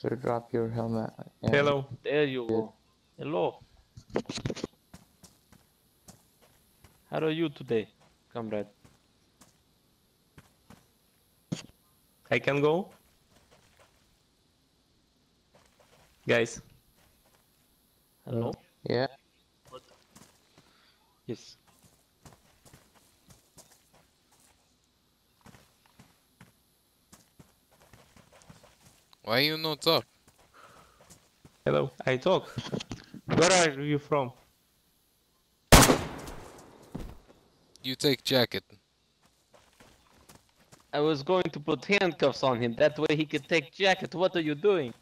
Sir, drop your helmet. and- Hello. There you go. Hello. How are you today, comrade? I can go? Guys, Hello? Yeah. Yes. Why you not talk? hello. I talk. Where are you from? You take jacket. I was going to put handcuffs on him. That way he could take jacket. What are you doing?